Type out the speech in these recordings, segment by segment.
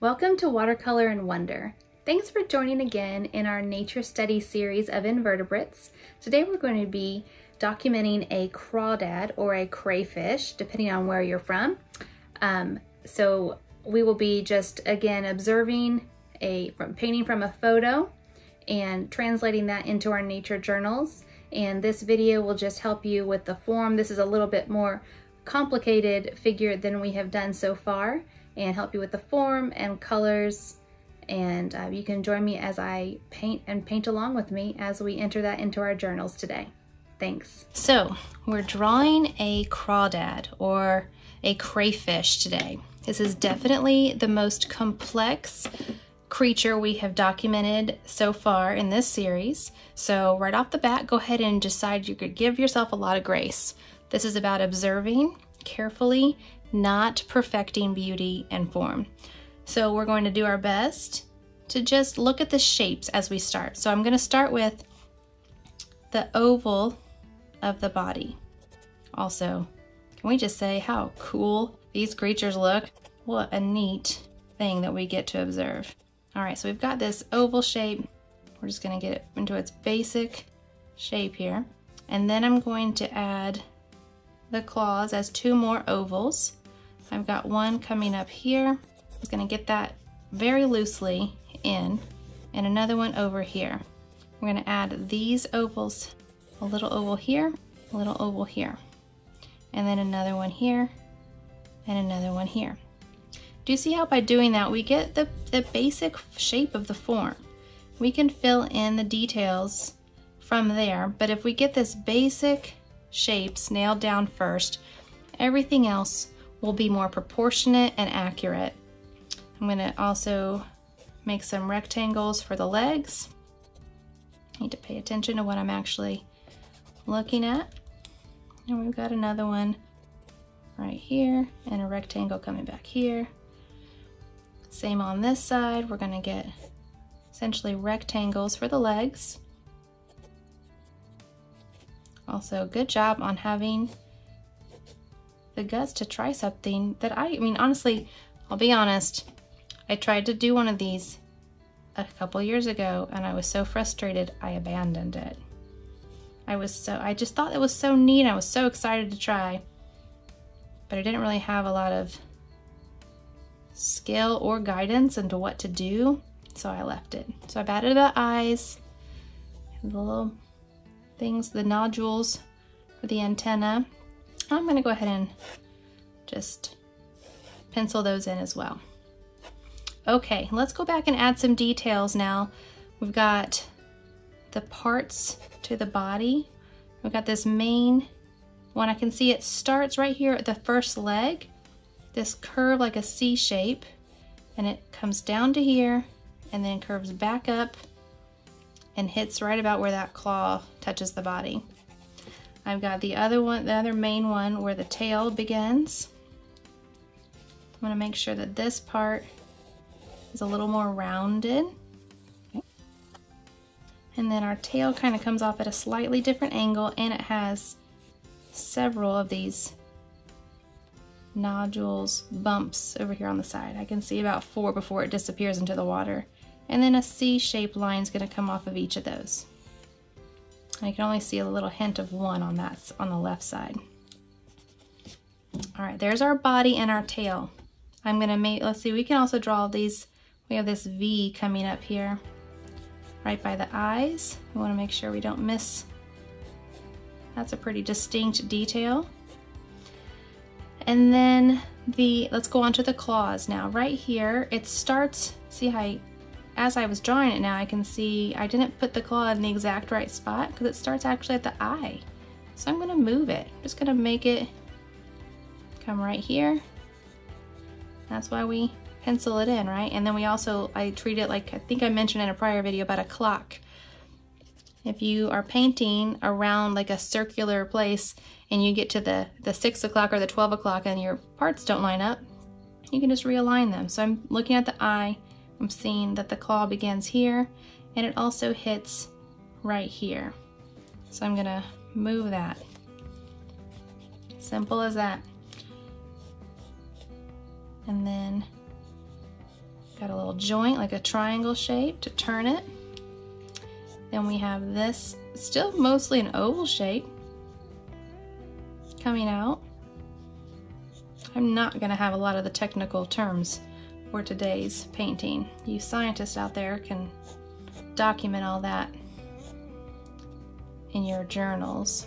Welcome to Watercolor and Wonder. Thanks for joining again in our nature study series of invertebrates. Today we're going to be documenting a crawdad or a crayfish, depending on where you're from. Um, so we will be just again observing a from painting from a photo and translating that into our nature journals. And this video will just help you with the form. This is a little bit more complicated figure than we have done so far and help you with the form and colors. And uh, you can join me as I paint and paint along with me as we enter that into our journals today. Thanks. So we're drawing a crawdad or a crayfish today. This is definitely the most complex creature we have documented so far in this series. So right off the bat, go ahead and decide you could give yourself a lot of grace. This is about observing carefully, not perfecting beauty and form. So we're going to do our best to just look at the shapes as we start. So I'm gonna start with the oval of the body. Also, can we just say how cool these creatures look? What a neat thing that we get to observe. All right, so we've got this oval shape. We're just gonna get it into its basic shape here. And then I'm going to add the claws as two more ovals. I've got one coming up here. I'm gonna get that very loosely in and another one over here. We're gonna add these ovals, a little oval here, a little oval here, and then another one here, and another one here. Do you see how by doing that we get the, the basic shape of the form? We can fill in the details from there, but if we get this basic shapes nailed down first, everything else will be more proportionate and accurate. I'm gonna also make some rectangles for the legs. Need to pay attention to what I'm actually looking at. And we've got another one right here and a rectangle coming back here. Same on this side, we're gonna get essentially rectangles for the legs. Also, good job on having the guts to try something that I, I mean, honestly, I'll be honest, I tried to do one of these a couple years ago and I was so frustrated I abandoned it. I was so, I just thought it was so neat. I was so excited to try, but I didn't really have a lot of skill or guidance into what to do, so I left it. So I've added the eyes, the little things, the nodules for the antenna. Oh, I'm gonna go ahead and just pencil those in as well. Okay, let's go back and add some details now. We've got the parts to the body. We've got this main one. I can see it starts right here at the first leg, this curve like a C shape, and it comes down to here and then curves back up and hits right about where that claw touches the body. I've got the other one, the other main one where the tail begins. I'm gonna make sure that this part is a little more rounded. And then our tail kind of comes off at a slightly different angle and it has several of these nodules, bumps over here on the side. I can see about four before it disappears into the water. And then a C-shaped line is going to come off of each of those. I can only see a little hint of one on that on the left side. All right, there's our body and our tail. I'm gonna make, let's see, we can also draw these, we have this V coming up here, right by the eyes. We wanna make sure we don't miss, that's a pretty distinct detail. And then the, let's go on to the claws now. Right here, it starts, see how as I was drawing it now, I can see I didn't put the claw in the exact right spot because it starts actually at the eye. So I'm gonna move it. I'm just gonna make it come right here. That's why we pencil it in, right? And then we also, I treat it like, I think I mentioned in a prior video about a clock. If you are painting around like a circular place and you get to the, the six o'clock or the 12 o'clock and your parts don't line up, you can just realign them. So I'm looking at the eye, I'm seeing that the claw begins here and it also hits right here. So I'm gonna move that. Simple as that. And then Got a little joint, like a triangle shape to turn it. Then we have this, still mostly an oval shape coming out. I'm not gonna have a lot of the technical terms for today's painting. You scientists out there can document all that in your journals.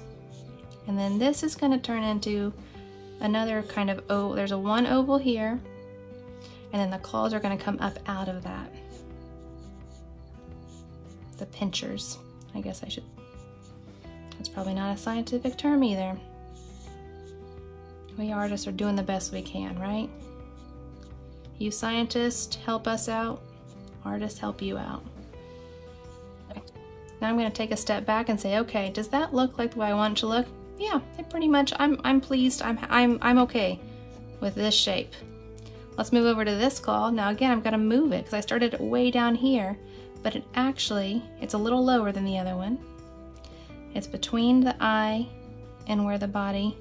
And then this is gonna turn into another kind of oval. There's a one oval here, and then the claws are gonna come up out of that. The pinchers, I guess I should, that's probably not a scientific term either. We artists are doing the best we can, right? You scientists help us out, artists help you out. Now I'm gonna take a step back and say, okay, does that look like the way I want it to look? Yeah, it pretty much, I'm, I'm pleased, I'm, I'm, I'm okay with this shape. Let's move over to this claw. Now again, I'm gonna move it because I started it way down here, but it actually, it's a little lower than the other one. It's between the eye and where the body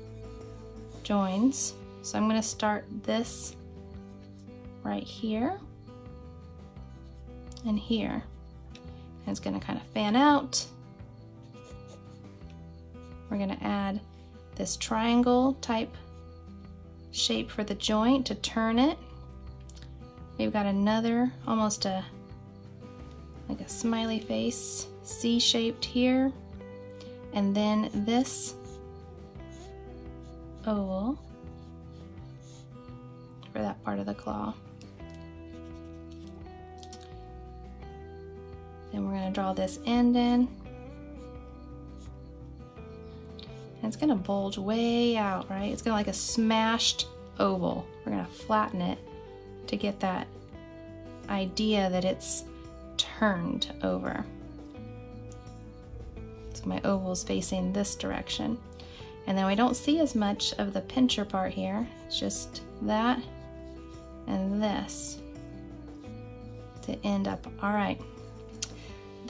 joins. So I'm gonna start this right here and here. And it's gonna kind of fan out. We're gonna add this triangle type shape for the joint to turn it. We've got another, almost a, like a smiley face, C-shaped here. And then this oval for that part of the claw. Then we're gonna draw this end in. And it's gonna bulge way out, right? It's gonna like a smashed oval. We're gonna flatten it to get that idea that it's turned over. So my oval's facing this direction. And then we don't see as much of the pincher part here. It's just that and this to end up. All right,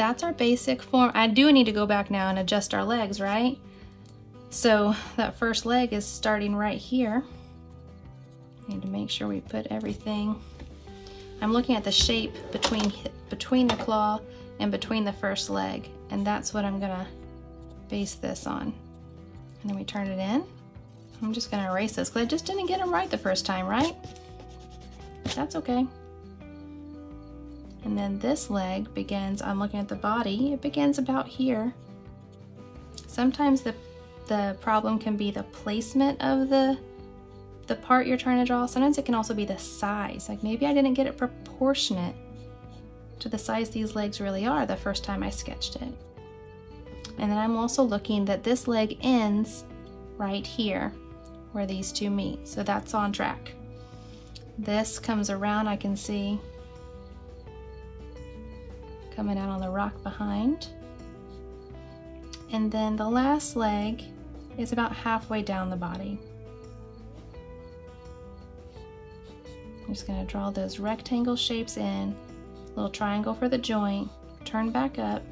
that's our basic form. I do need to go back now and adjust our legs, right? So that first leg is starting right here. Need to make sure we put everything. I'm looking at the shape between between the claw and between the first leg, and that's what I'm gonna base this on. And then we turn it in. I'm just gonna erase this because I just didn't get them right the first time, right? That's okay. And then this leg begins, I'm looking at the body, it begins about here. Sometimes the, the problem can be the placement of the, the part you're trying to draw. Sometimes it can also be the size. Like maybe I didn't get it proportionate to the size these legs really are the first time I sketched it. And then I'm also looking that this leg ends right here where these two meet. So that's on track. This comes around, I can see coming out on the rock behind. And then the last leg is about halfway down the body. I'm just gonna draw those rectangle shapes in, little triangle for the joint, turn back up,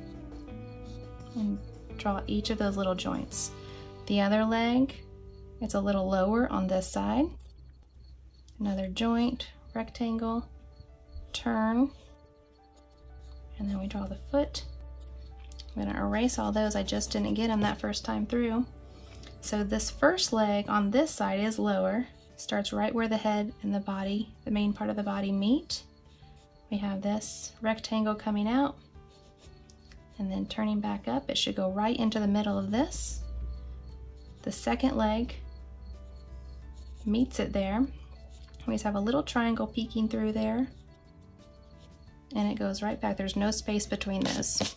and draw each of those little joints. The other leg, it's a little lower on this side. Another joint, rectangle, turn, and then we draw the foot. I'm gonna erase all those, I just didn't get them that first time through. So this first leg on this side is lower, starts right where the head and the body, the main part of the body meet. We have this rectangle coming out, and then turning back up, it should go right into the middle of this. The second leg meets it there. We just have a little triangle peeking through there and it goes right back. There's no space between those.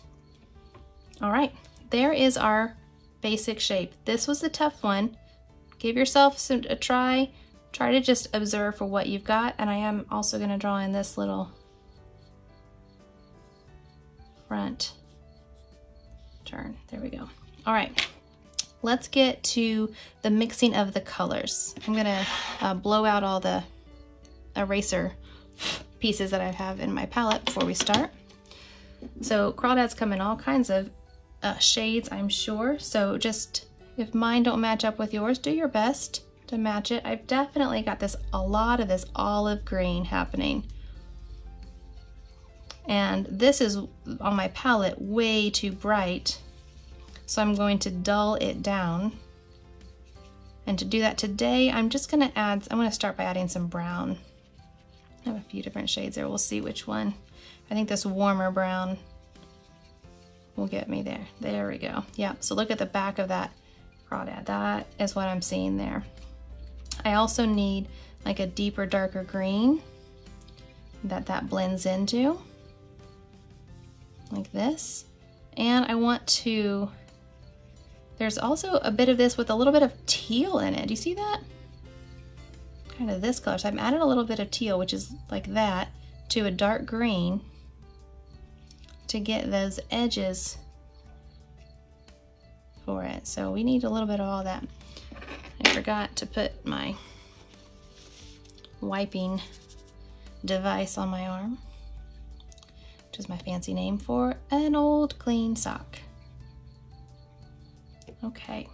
All right, there is our basic shape. This was the tough one. Give yourself some, a try. Try to just observe for what you've got. And I am also gonna draw in this little front turn. There we go. All right, let's get to the mixing of the colors. I'm gonna uh, blow out all the eraser pieces that I have in my palette before we start. So crawdads come in all kinds of uh, shades, I'm sure. So just, if mine don't match up with yours, do your best to match it. I've definitely got this, a lot of this olive green happening. And this is on my palette way too bright. So I'm going to dull it down. And to do that today, I'm just gonna add, I'm gonna start by adding some brown. I have a few different shades there. We'll see which one. I think this warmer brown will get me there. There we go. Yeah, so look at the back of that crawdad. That is what I'm seeing there. I also need like a deeper, darker green that that blends into, like this. And I want to, there's also a bit of this with a little bit of teal in it. Do you see that? Kind of this color. So I'm adding a little bit of teal, which is like that, to a dark green to get those edges for it. So we need a little bit of all that. I forgot to put my wiping device on my arm, which is my fancy name for an old clean sock. Okay.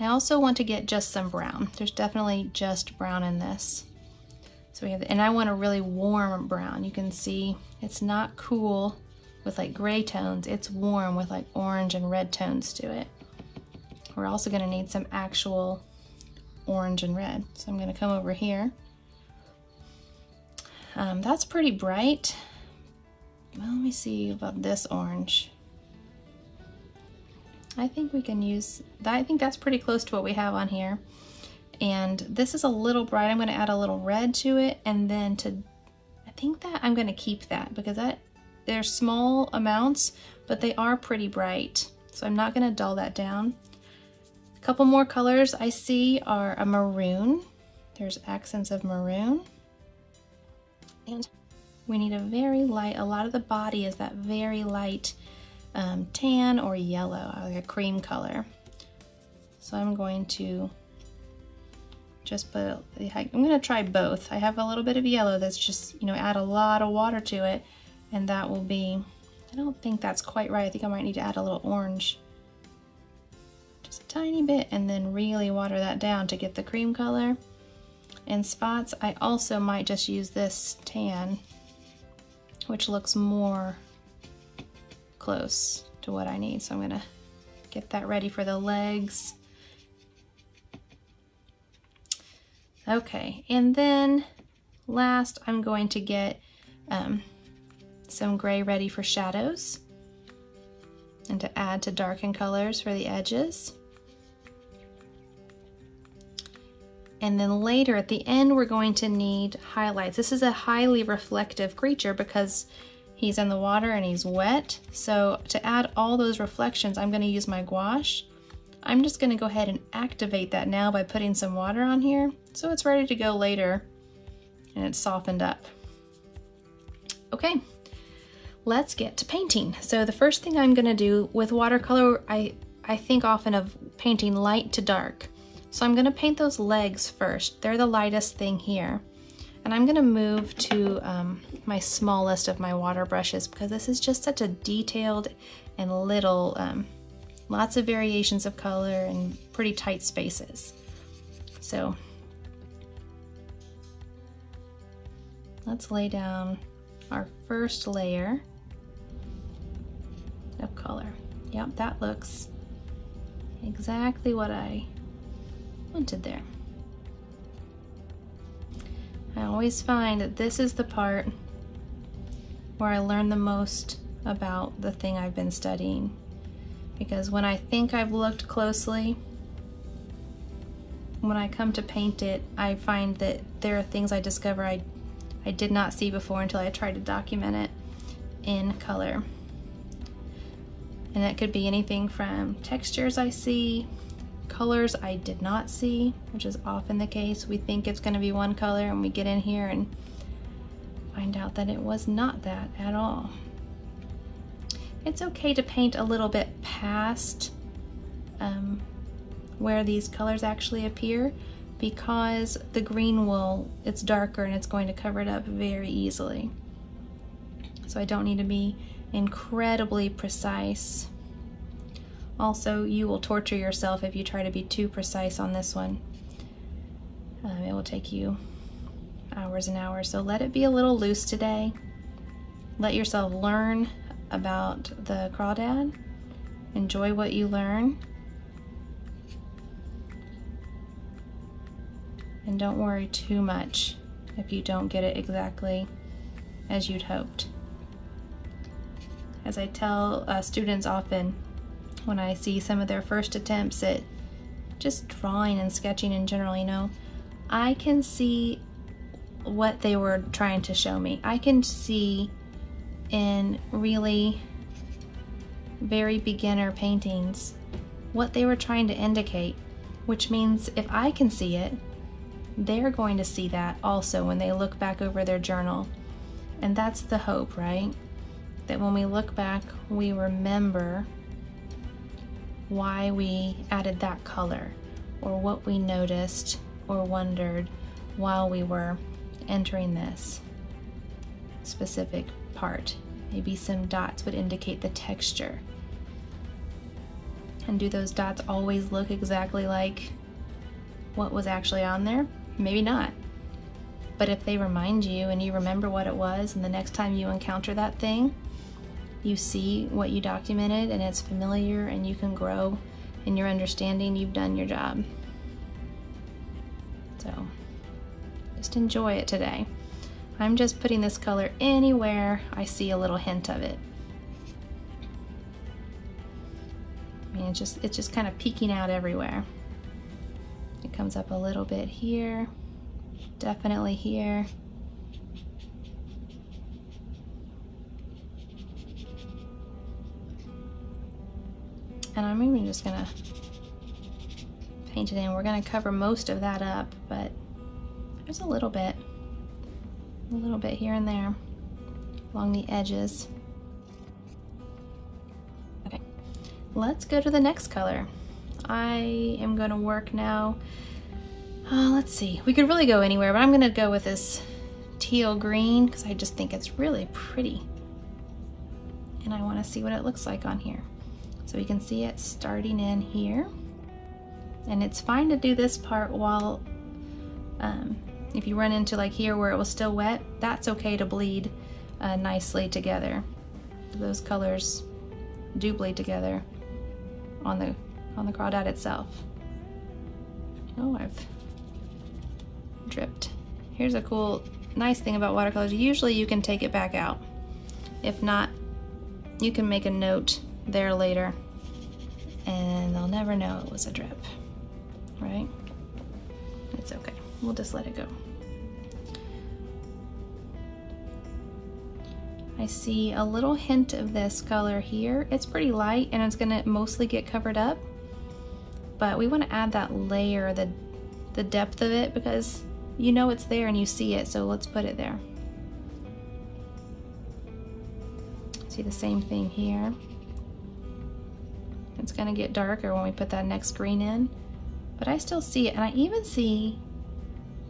I also want to get just some brown. There's definitely just brown in this. So we have, and I want a really warm brown. You can see it's not cool with like gray tones. It's warm with like orange and red tones to it. We're also gonna need some actual orange and red. So I'm gonna come over here. Um, that's pretty bright. Well, let me see about this orange. I think we can use that. I think that's pretty close to what we have on here. And this is a little bright. I'm gonna add a little red to it. And then to, I think that I'm gonna keep that because that they're small amounts, but they are pretty bright. So I'm not gonna dull that down. A couple more colors I see are a maroon. There's accents of maroon. And we need a very light, a lot of the body is that very light um, tan or yellow, like a cream color. So I'm going to just put, I'm gonna try both. I have a little bit of yellow that's just, you know, add a lot of water to it and that will be, I don't think that's quite right. I think I might need to add a little orange. Just a tiny bit and then really water that down to get the cream color. And spots, I also might just use this tan, which looks more close to what I need. So I'm gonna get that ready for the legs. Okay, and then last I'm going to get um, some gray ready for shadows and to add to darken colors for the edges. And then later at the end, we're going to need highlights. This is a highly reflective creature because he's in the water and he's wet. So to add all those reflections, I'm gonna use my gouache. I'm just gonna go ahead and activate that now by putting some water on here. So it's ready to go later and it's softened up. Okay, let's get to painting. So the first thing I'm gonna do with watercolor, I, I think often of painting light to dark. So I'm gonna paint those legs first. They're the lightest thing here. And I'm gonna move to um, my smallest of my water brushes because this is just such a detailed and little, um, lots of variations of color and pretty tight spaces. So let's lay down our first layer of color. Yep, that looks exactly what I wanted there. I always find that this is the part where I learn the most about the thing I've been studying. Because when I think I've looked closely, when I come to paint it, I find that there are things I discover I, I did not see before until I tried to document it in color. And that could be anything from textures I see, colors I did not see, which is often the case. We think it's gonna be one color and we get in here and find out that it was not that at all. It's okay to paint a little bit past um, where these colors actually appear because the green wool, it's darker and it's going to cover it up very easily. So I don't need to be incredibly precise. Also, you will torture yourself if you try to be too precise on this one. Um, it will take you hours and hours, so let it be a little loose today. let yourself learn about the crawdad. Enjoy what you learn. And don't worry too much if you don't get it exactly as you'd hoped. As I tell uh, students often when I see some of their first attempts at just drawing and sketching in general, you know, I can see what they were trying to show me. I can see in really very beginner paintings what they were trying to indicate, which means if I can see it, they're going to see that also when they look back over their journal. And that's the hope, right? That when we look back, we remember why we added that color or what we noticed or wondered while we were entering this specific part. Maybe some dots would indicate the texture. And do those dots always look exactly like what was actually on there? Maybe not. But if they remind you and you remember what it was and the next time you encounter that thing, you see what you documented and it's familiar and you can grow in your understanding, you've done your job. So just enjoy it today. I'm just putting this color anywhere I see a little hint of it. I mean, it's just, it's just kind of peeking out everywhere. It comes up a little bit here, definitely here. And I'm even just gonna paint it in. We're gonna cover most of that up, but there's a little bit, a little bit here and there along the edges. Okay, let's go to the next color. I am gonna work now. Uh, let's see, we could really go anywhere, but I'm gonna go with this teal green because I just think it's really pretty. And I wanna see what it looks like on here. So you can see it starting in here. And it's fine to do this part while, um, if you run into like here where it was still wet, that's okay to bleed uh, nicely together. Those colors do bleed together on the on the crawdad itself. Oh, I've dripped. Here's a cool, nice thing about watercolors. Usually you can take it back out. If not, you can make a note there later and they'll never know it was a drip, right? It's okay, we'll just let it go. I see a little hint of this color here. It's pretty light and it's gonna mostly get covered up, but we wanna add that layer, the, the depth of it, because you know it's there and you see it, so let's put it there. See the same thing here. It's gonna get darker when we put that next green in, but I still see it. And I even see,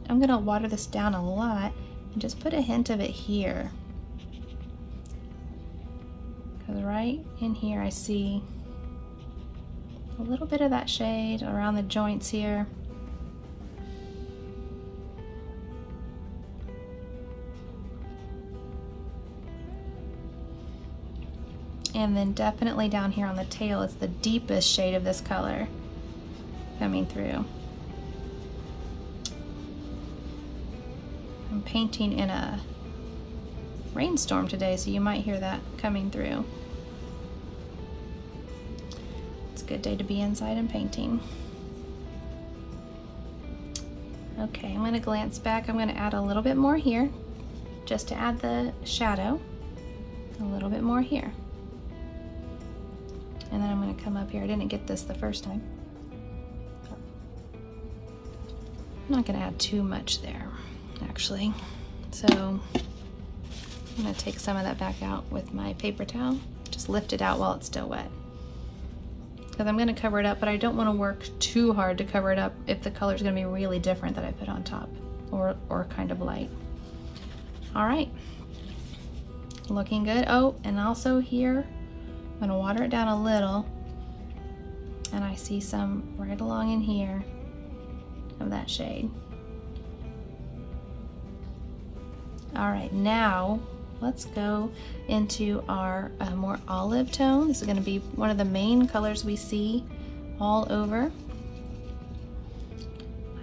I'm gonna water this down a lot and just put a hint of it here. Because right in here I see a little bit of that shade around the joints here. And then definitely down here on the tail is the deepest shade of this color coming through. I'm painting in a rainstorm today, so you might hear that coming through. It's a good day to be inside and painting. Okay, I'm gonna glance back. I'm gonna add a little bit more here, just to add the shadow. A little bit more here. And then I'm gonna come up here. I didn't get this the first time. I'm not gonna add too much there, actually. So I'm gonna take some of that back out with my paper towel. Just lift it out while it's still wet. Because I'm gonna cover it up, but I don't wanna work too hard to cover it up if the color's gonna be really different that I put on top or, or kind of light. All right, looking good. Oh, and also here, I'm gonna water it down a little and I see some right along in here of that shade. All right, now let's go into our uh, more olive tone. This is gonna be one of the main colors we see all over.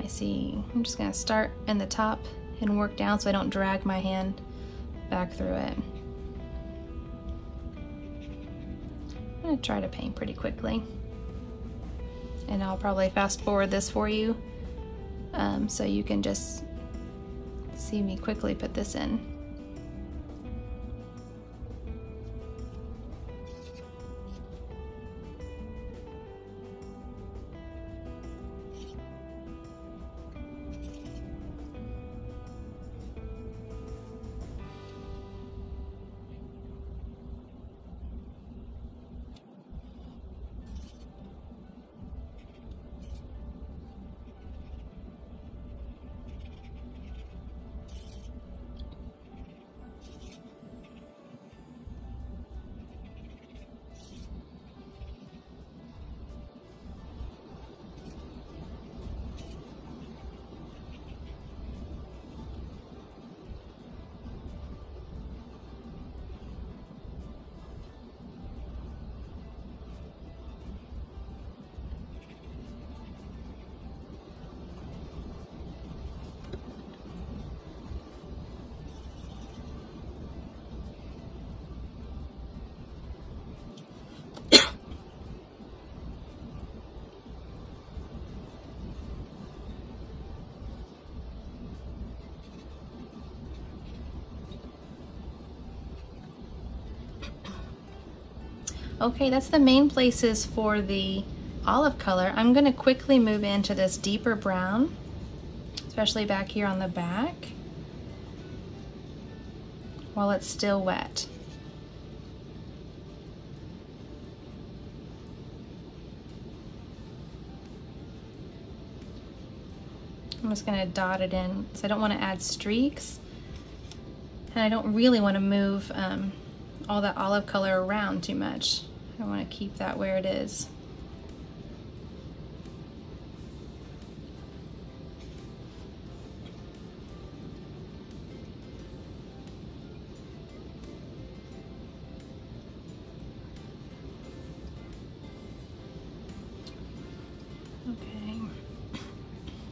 I see, I'm just gonna start in the top and work down so I don't drag my hand back through it. I'm gonna try to paint pretty quickly. And I'll probably fast forward this for you um, so you can just see me quickly put this in. Okay, that's the main places for the olive color. I'm gonna quickly move into this deeper brown, especially back here on the back, while it's still wet. I'm just gonna dot it in, so I don't wanna add streaks, and I don't really wanna move um, all that olive color around too much. I want to keep that where it is. Okay.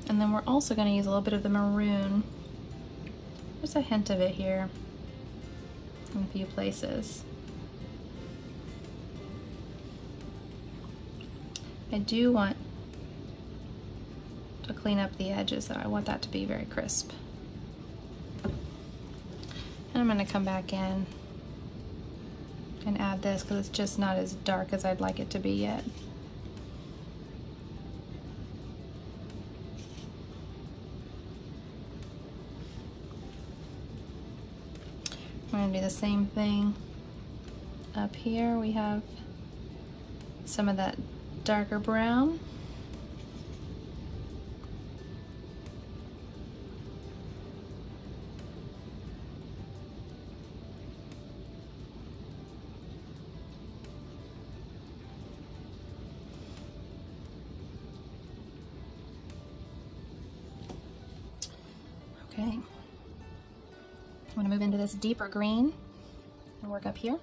And then we're also going to use a little bit of the maroon. There's a hint of it here in a few places. I do want to clean up the edges though. I want that to be very crisp. And I'm gonna come back in and add this because it's just not as dark as I'd like it to be yet. We're gonna do the same thing up here. We have some of that darker brown. Okay. I'm to move into this deeper green and work up here.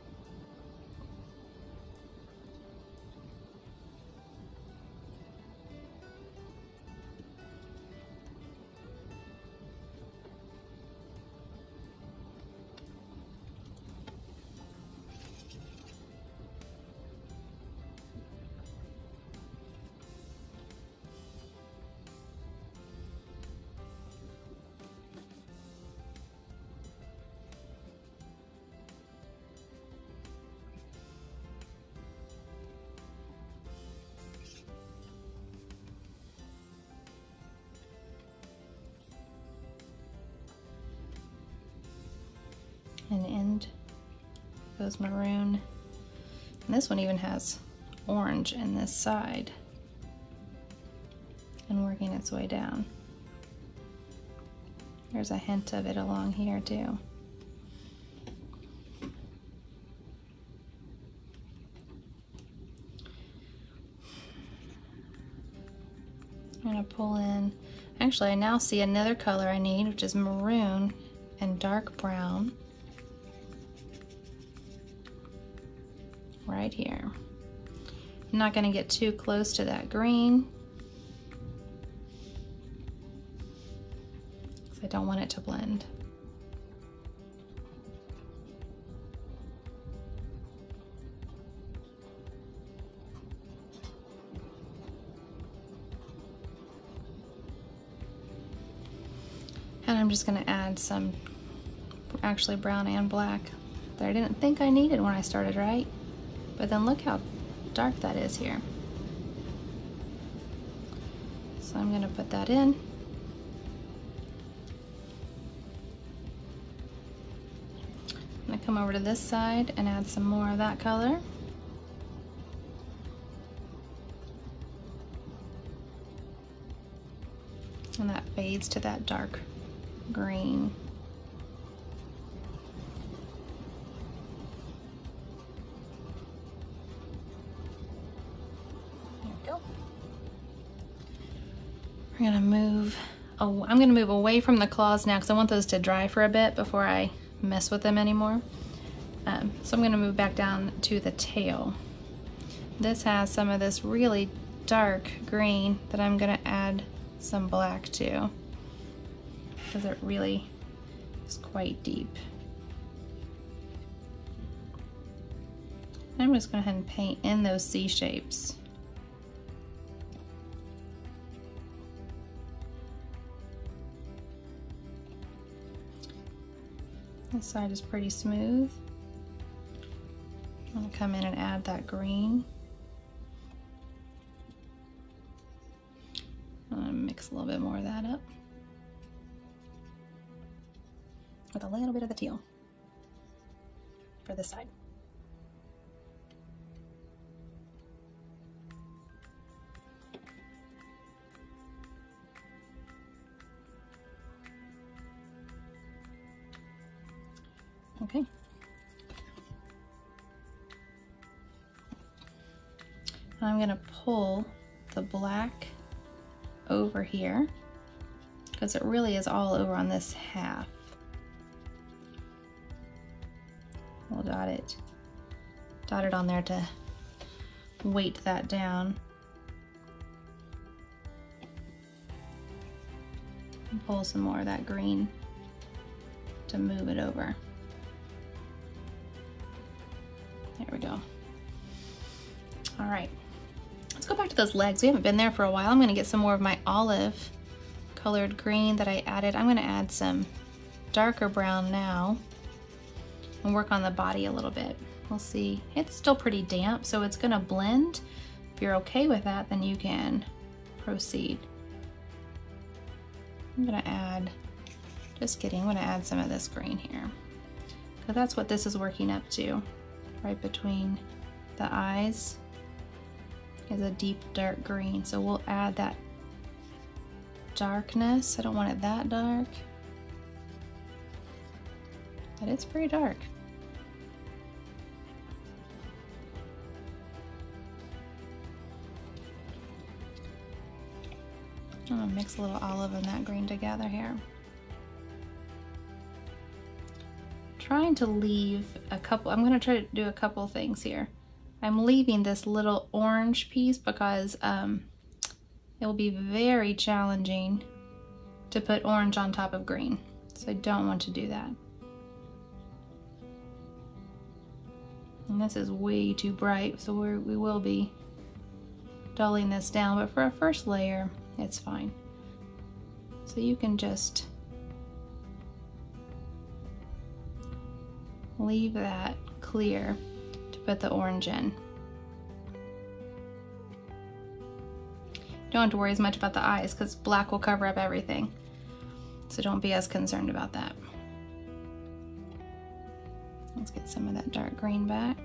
And end goes maroon. And this one even has orange in this side and working its way down. There's a hint of it along here too. I'm gonna pull in, actually I now see another color I need, which is maroon and dark brown. Right here. I'm not gonna get too close to that green. I don't want it to blend. And I'm just gonna add some actually brown and black that I didn't think I needed when I started, right? But then look how dark that is here. So I'm gonna put that in. I'm gonna come over to this side and add some more of that color. And that fades to that dark green. We're gonna move, oh, I'm gonna move away from the claws now because I want those to dry for a bit before I mess with them anymore. Um, so I'm gonna move back down to the tail. This has some of this really dark green that I'm gonna add some black to because it really is quite deep. I'm just going to go ahead and paint in those C shapes. This side is pretty smooth. I'm to come in and add that green. I'm to mix a little bit more of that up. with a little bit of the teal for this side. Okay. I'm going to pull the black over here because it really is all over on this half. We'll dot it, dot it on there to weight that down. And pull some more of that green to move it over. Those legs. We haven't been there for a while. I'm gonna get some more of my olive colored green that I added. I'm gonna add some darker brown now and work on the body a little bit. We'll see. It's still pretty damp, so it's gonna blend. If you're okay with that, then you can proceed. I'm gonna add, just kidding, I'm gonna add some of this green here. Because that's what this is working up to, right between the eyes is a deep dark green. So we'll add that darkness. I don't want it that dark but it's pretty dark. I'm gonna mix a little olive and that green together here. Trying to leave a couple, I'm gonna try to do a couple things here. I'm leaving this little orange piece because um, it will be very challenging to put orange on top of green. So I don't want to do that. And this is way too bright, so we will be dulling this down, but for a first layer, it's fine. So you can just leave that clear put the orange in. Don't have to worry as much about the eyes because black will cover up everything. So don't be as concerned about that. Let's get some of that dark green back.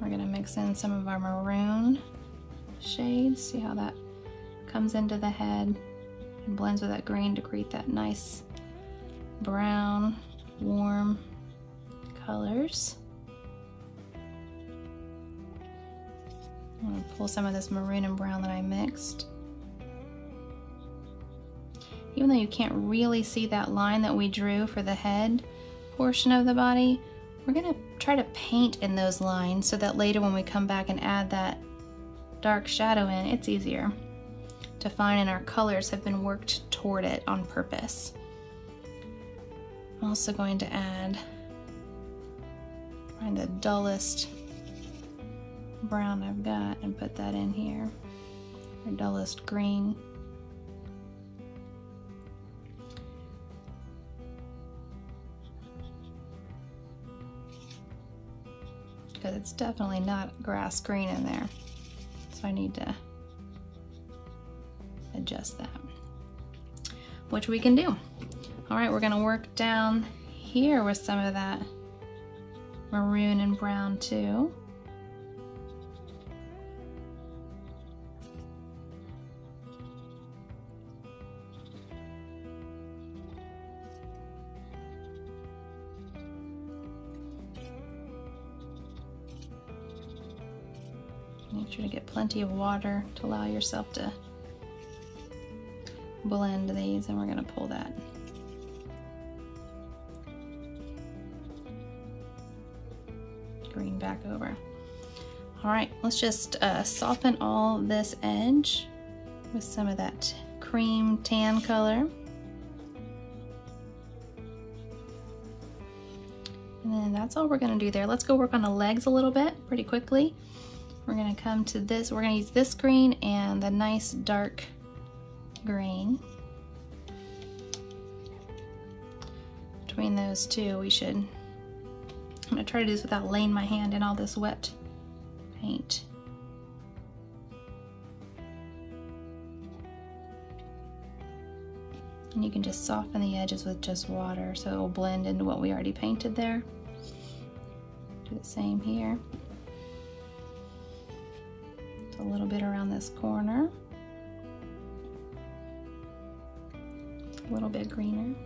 We're gonna mix in some of our maroon shades. See how that comes into the head and blends with that green to create that nice brown, warm colors. I'm gonna pull some of this maroon and brown that I mixed even though you can't really see that line that we drew for the head, portion of the body, we're gonna try to paint in those lines so that later when we come back and add that dark shadow in, it's easier to find and our colors have been worked toward it on purpose. I'm also going to add, find the dullest brown I've got and put that in here, or dullest green. Because it's definitely not grass green in there. So I need to adjust that, which we can do. All right, we're gonna work down here with some of that maroon and brown too. Make sure to get plenty of water to allow yourself to blend these and we're gonna pull that. Green back over. All right, let's just uh, soften all this edge with some of that cream tan color. And then that's all we're gonna do there. Let's go work on the legs a little bit pretty quickly. We're gonna come to this, we're gonna use this green and the nice dark green. Between those two, we should, gonna try to do this without laying my hand in all this wet paint. And you can just soften the edges with just water so it will blend into what we already painted there. Do the same here. a little bit around this corner. a little bit greener.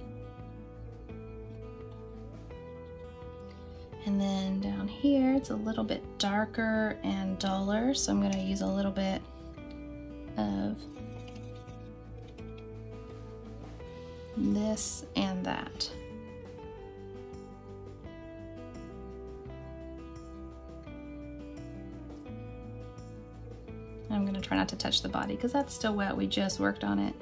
And then down here, it's a little bit darker and duller, so I'm gonna use a little bit of this and that. I'm gonna try not to touch the body because that's still wet, we just worked on it.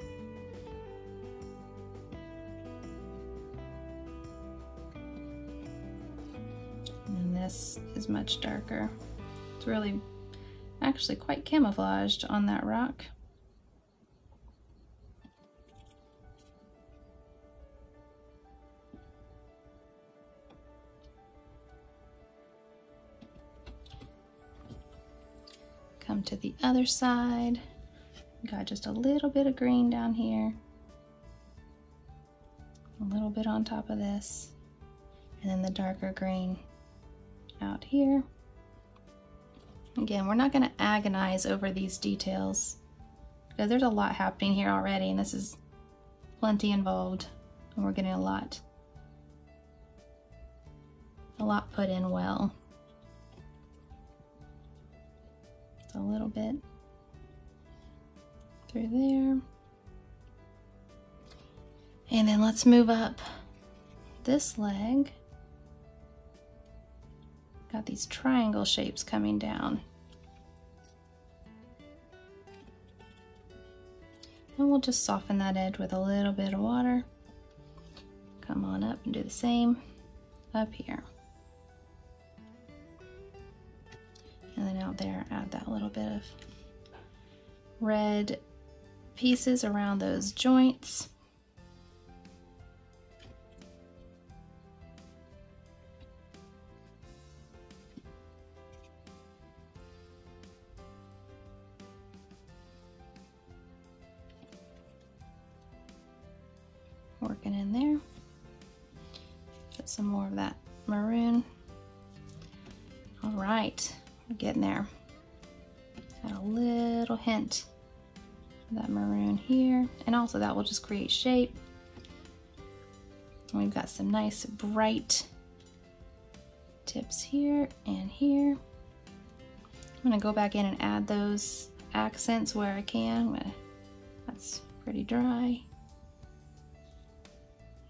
Is much darker. It's really actually quite camouflaged on that rock. Come to the other side. Got just a little bit of green down here. A little bit on top of this. And then the darker green out here. Again, we're not going to agonize over these details because there's a lot happening here already and this is plenty involved and we're getting a lot a lot put in well. It's a little bit through there. And then let's move up this leg got these triangle shapes coming down. And we'll just soften that edge with a little bit of water. Come on up and do the same up here. And then out there, add that little bit of red pieces around those joints. Some more of that maroon. All right, we're getting there. Add a little hint of that maroon here. And also that will just create shape. We've got some nice bright tips here and here. I'm gonna go back in and add those accents where I can. That's pretty dry.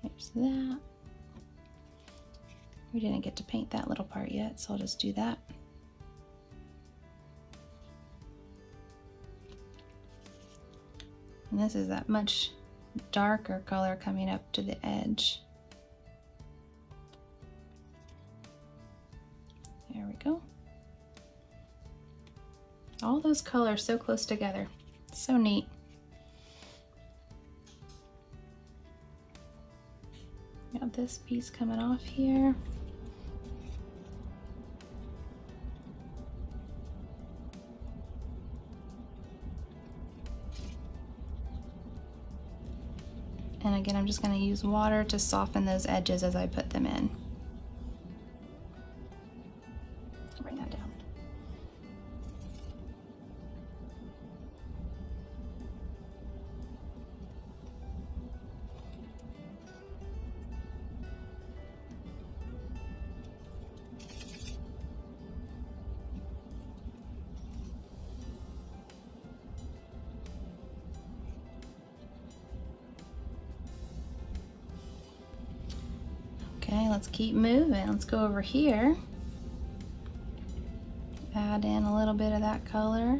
There's that. We didn't get to paint that little part yet, so I'll just do that. And this is that much darker color coming up to the edge. There we go. All those colors so close together. So neat. Got this piece coming off here. And again, I'm just gonna use water to soften those edges as I put them in. Moving. Let's go over here. Add in a little bit of that color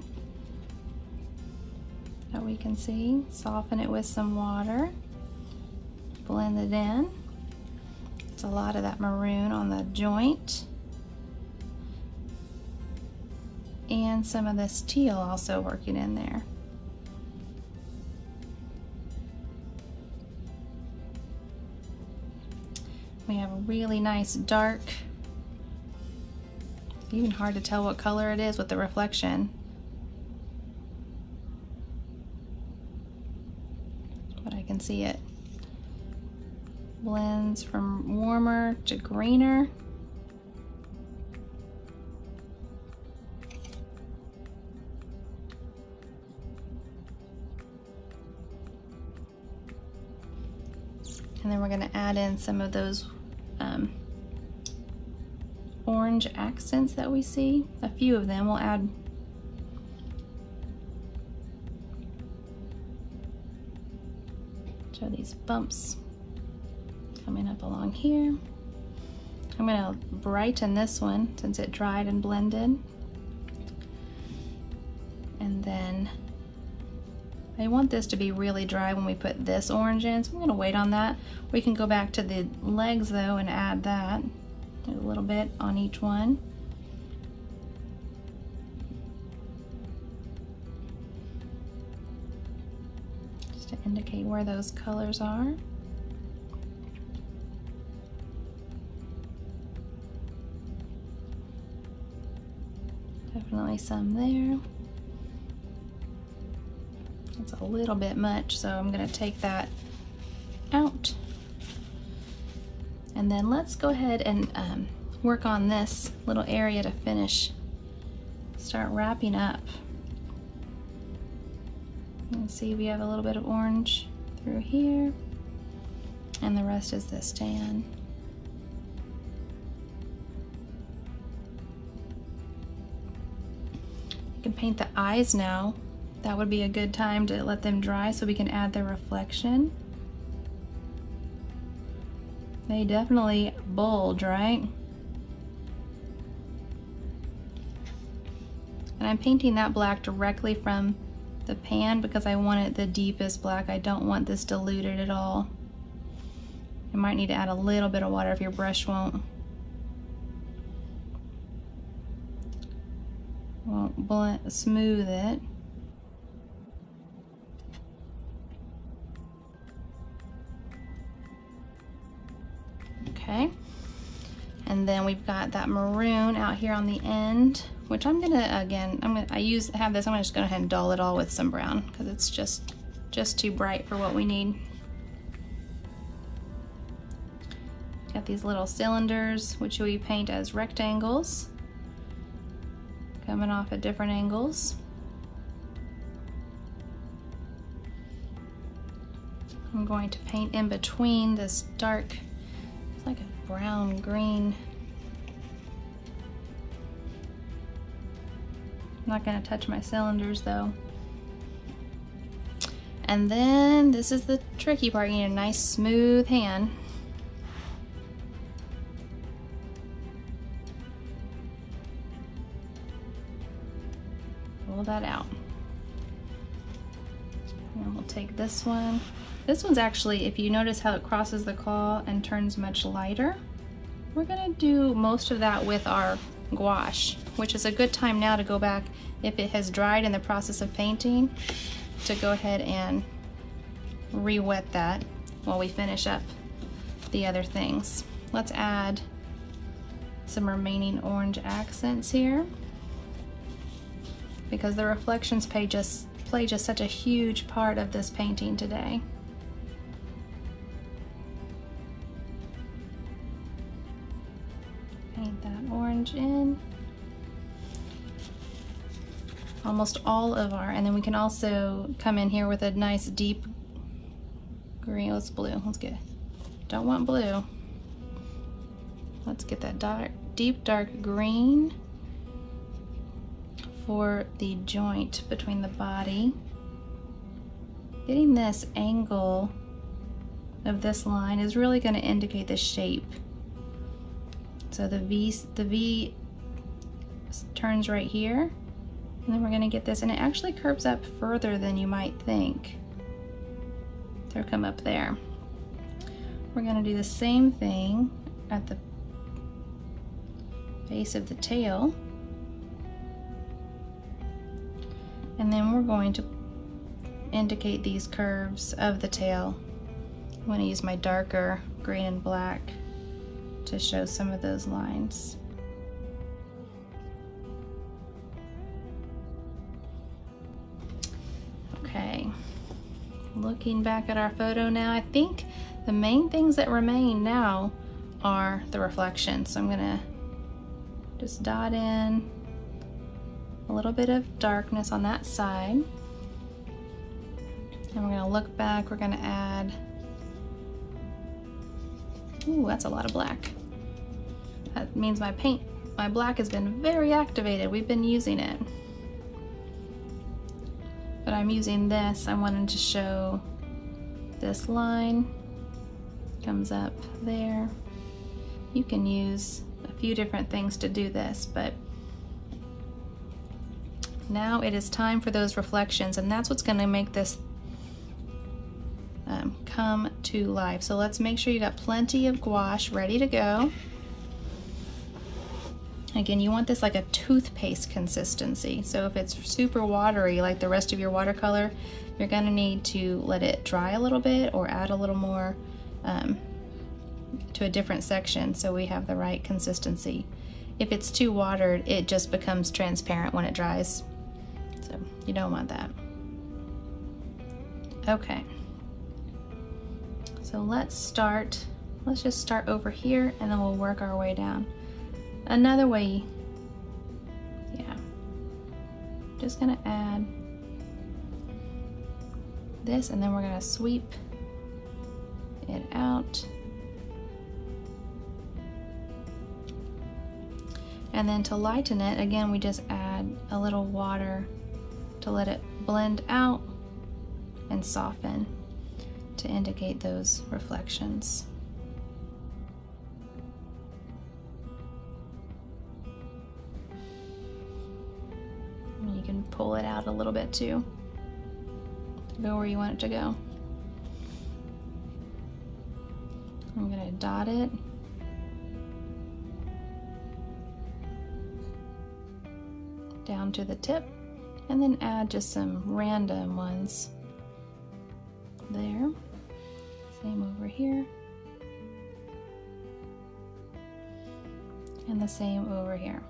that we can see. Soften it with some water. Blend it in. It's a lot of that maroon on the joint. And some of this teal also working in there. Really nice dark, even hard to tell what color it is with the reflection. But I can see it blends from warmer to greener. And then we're gonna add in some of those orange accents that we see. A few of them we'll add show these bumps coming up along here. I'm gonna brighten this one since it dried and blended. And then I want this to be really dry when we put this orange in, so I'm gonna wait on that. We can go back to the legs though and add that, a little bit on each one. Just to indicate where those colors are. Definitely some there. It's a little bit much, so I'm gonna take that out. And then let's go ahead and um, work on this little area to finish. Start wrapping up. And see we have a little bit of orange through here. And the rest is this tan. You can paint the eyes now that would be a good time to let them dry so we can add the reflection. They definitely bulge, right? And I'm painting that black directly from the pan because I want it the deepest black. I don't want this diluted at all. You might need to add a little bit of water if your brush won't. Won't smooth it. And then we've got that maroon out here on the end, which I'm gonna, again, I'm gonna, I use, have this, I'm gonna just go ahead and dull it all with some brown because it's just, just too bright for what we need. Got these little cylinders, which we paint as rectangles, coming off at different angles. I'm going to paint in between this dark like a brown green. I'm not gonna touch my cylinders though. And then this is the tricky part, you need a nice smooth hand. Pull that out. And we'll take this one. This one's actually, if you notice how it crosses the claw and turns much lighter, we're gonna do most of that with our gouache, which is a good time now to go back if it has dried in the process of painting to go ahead and re-wet that while we finish up the other things. Let's add some remaining orange accents here because the reflections play just, play just such a huge part of this painting today. Paint that orange in. Almost all of our, and then we can also come in here with a nice deep green. Let's blue. Let's get. Don't want blue. Let's get that dark, deep dark green for the joint between the body. Getting this angle of this line is really going to indicate the shape. So the V, the V turns right here, and then we're going to get this, and it actually curves up further than you might think. So come up there. We're going to do the same thing at the base of the tail. And then we're going to indicate these curves of the tail. I'm to use my darker green and black to show some of those lines. Okay, looking back at our photo now, I think the main things that remain now are the reflections. So I'm gonna just dot in a little bit of darkness on that side. And we're gonna look back, we're gonna add, ooh, that's a lot of black. That means my paint, my black has been very activated. We've been using it. But I'm using this, I wanted to show this line comes up there. You can use a few different things to do this, but now it is time for those reflections and that's what's gonna make this come to life. So let's make sure you got plenty of gouache ready to go. Again, you want this like a toothpaste consistency. So if it's super watery like the rest of your watercolor, you're gonna need to let it dry a little bit or add a little more um, to a different section so we have the right consistency. If it's too watered, it just becomes transparent when it dries. So you don't want that. Okay. So let's start, let's just start over here and then we'll work our way down. Another way, yeah, just gonna add this and then we're gonna sweep it out. And then to lighten it, again, we just add a little water to let it blend out and soften to indicate those reflections. You can pull it out a little bit too to go where you want it to go. I'm gonna dot it. down to the tip and then add just some random ones there. Same over here. And the same over here.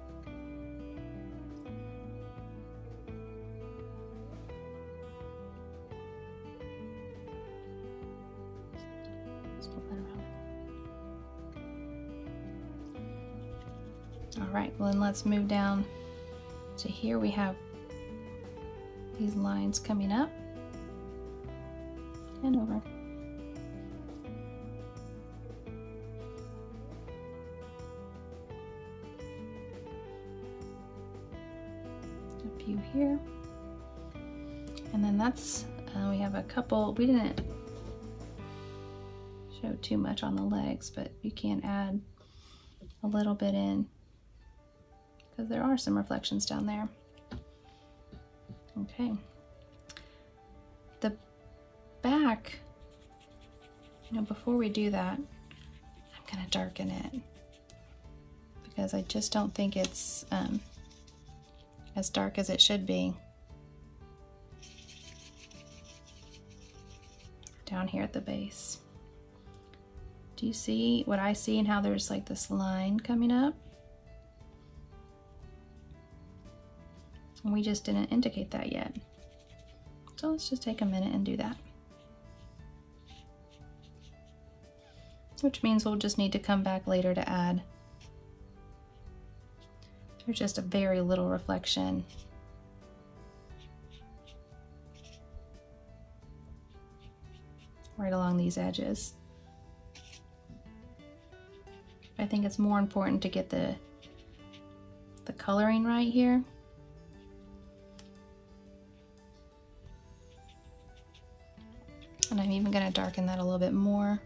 All right, well then let's move down to here we have these lines coming up and over. Here. And then that's, uh, we have a couple, we didn't show too much on the legs, but you can add a little bit in because there are some reflections down there. Okay. The back, you know, before we do that, I'm gonna darken it because I just don't think it's um, as dark as it should be. Down here at the base. Do you see what I see and how there's like this line coming up? We just didn't indicate that yet. So let's just take a minute and do that. Which means we'll just need to come back later to add. There's just a very little reflection. Right along these edges. I think it's more important to get the the coloring right here. And I'm even gonna darken that a little bit more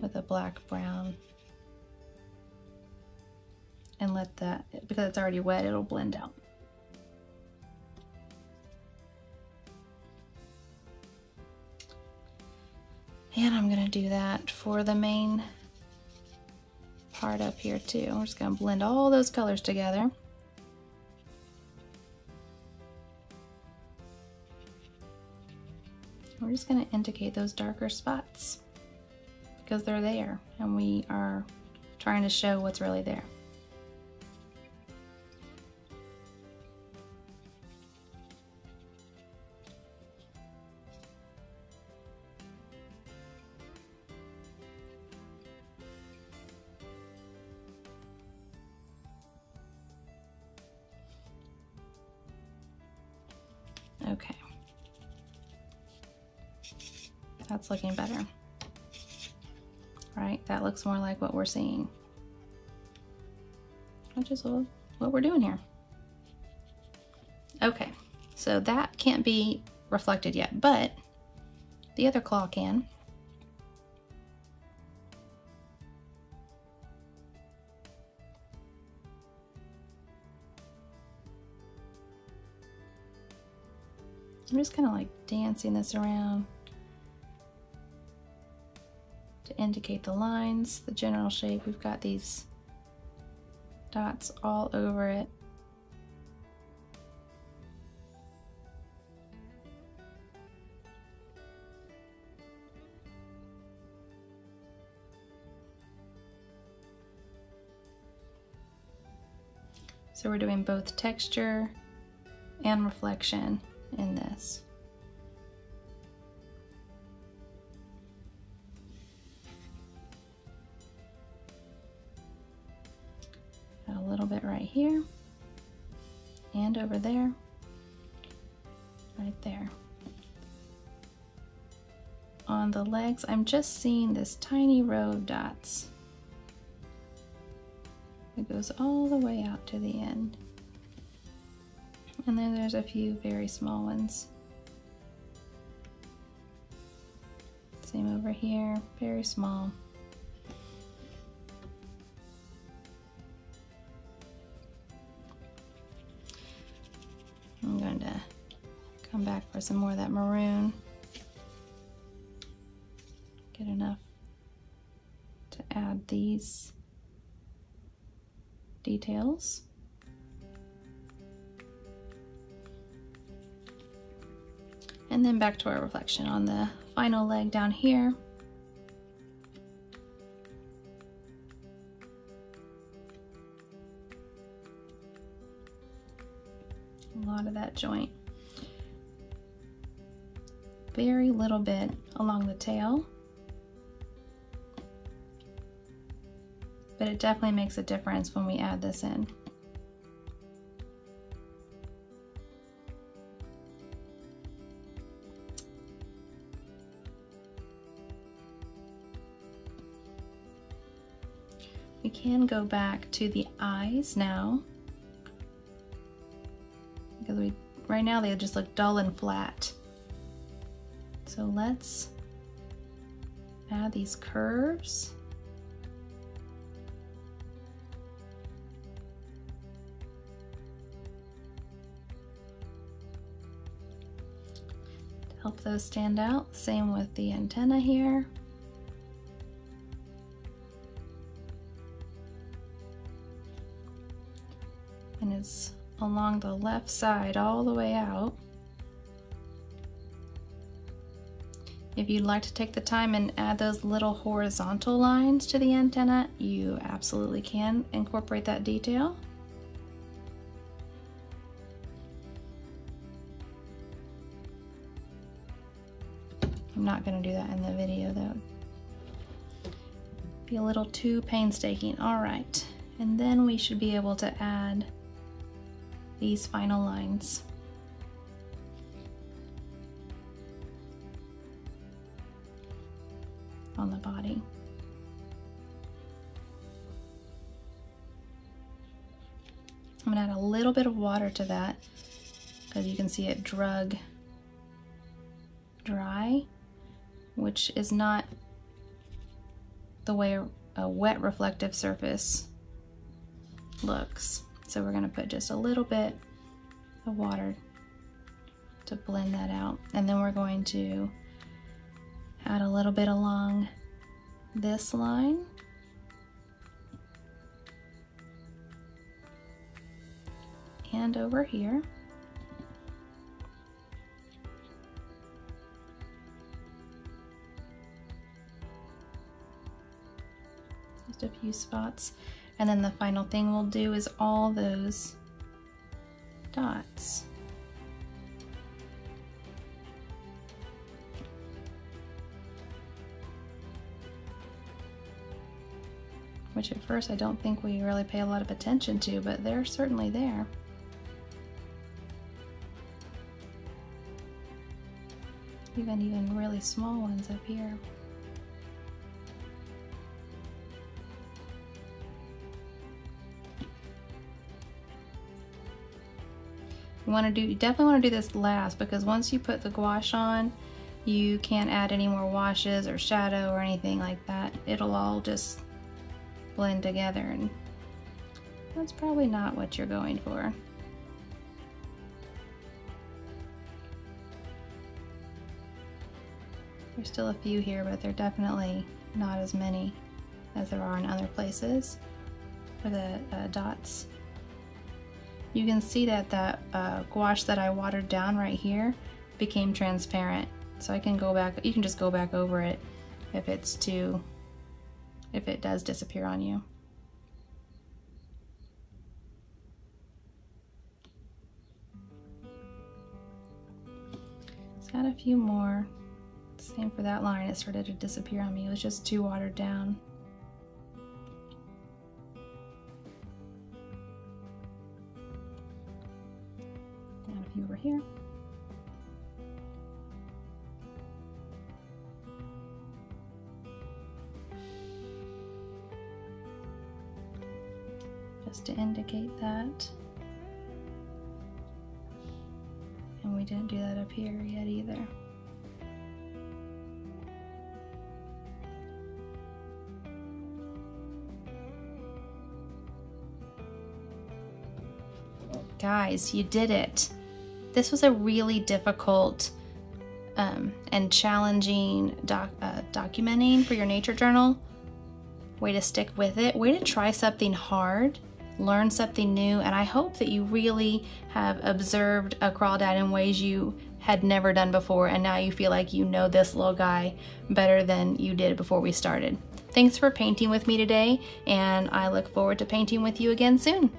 with a black brown. And let that, because it's already wet, it'll blend out. And I'm gonna do that for the main part up here too. We're just gonna blend all those colors together. We're just gonna indicate those darker spots because they're there and we are trying to show what's really there. That's looking better. Right, that looks more like what we're seeing. Which is what we're doing here. Okay, so that can't be reflected yet, but the other claw can. I'm just kind of like dancing this around indicate the lines, the general shape. We've got these dots all over it. So we're doing both texture and reflection in this. Little bit right here and over there, right there. On the legs, I'm just seeing this tiny row of dots. It goes all the way out to the end. And then there's a few very small ones. Same over here, very small. Come back for some more of that maroon. Get enough to add these details. And then back to our reflection on the final leg down here. A lot of that joint. Very little bit along the tail. But it definitely makes a difference when we add this in. We can go back to the eyes now. Because we, right now they just look dull and flat. So let's add these curves. To help those stand out. Same with the antenna here. And it's along the left side all the way out. If you'd like to take the time and add those little horizontal lines to the antenna, you absolutely can incorporate that detail. I'm not gonna do that in the video though. Be a little too painstaking. All right, and then we should be able to add these final lines. On the body. I'm gonna add a little bit of water to that because you can see it drug dry, which is not the way a wet reflective surface looks. So we're gonna put just a little bit of water to blend that out. And then we're going to add a little bit along this line. And over here. Just a few spots. And then the final thing we'll do is all those dots. Which at first I don't think we really pay a lot of attention to, but they're certainly there. Even, even really small ones up here. You want to do, you definitely want to do this last because once you put the gouache on, you can't add any more washes or shadow or anything like that. It'll all just blend together and that's probably not what you're going for. There's still a few here, but they're definitely not as many as there are in other places for the uh, dots. You can see that that uh, gouache that I watered down right here became transparent. So I can go back, you can just go back over it if it's too if it does disappear on you. Let's add a few more. Same for that line, it started to disappear on me. It was just too watered down. Add a few over here. To indicate that. And we didn't do that up here yet either. Guys, you did it. This was a really difficult um, and challenging doc uh, documenting for your nature journal. Way to stick with it. Way to try something hard learn something new, and I hope that you really have observed a crawdad in ways you had never done before, and now you feel like you know this little guy better than you did before we started. Thanks for painting with me today, and I look forward to painting with you again soon.